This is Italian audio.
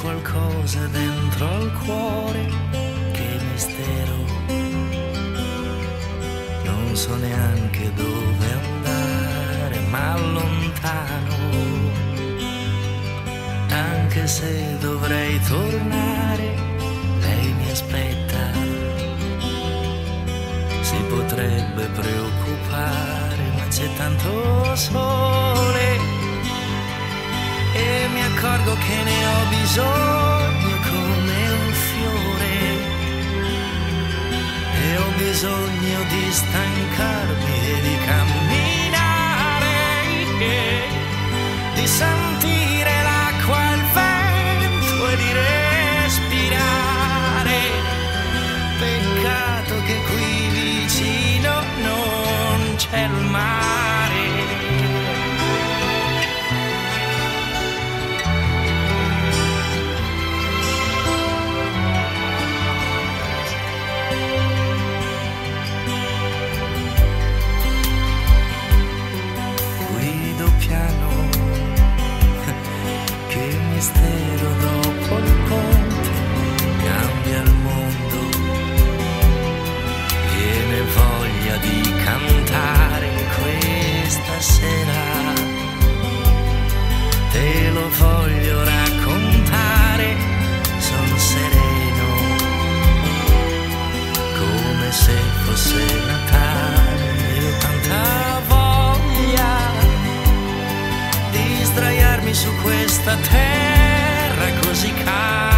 qualcosa dentro al cuore che mistero. Non so neanche dove andare, ma lontano. Anche se dovrei tornare, lei mi aspetta. Si potrebbe preoccupare, ma c'è tanto sole accorgo che ne ho bisogno come un fiore. E ho bisogno di stancarmi e di camminare, di sentire mistero dopo il ponte cambia il mondo. Viene voglia di cantare questa sera. Te lo voglio raccontare son sereno come se fosse Natale. E tanta voglia di sdraiarmi su questa terra la crucified.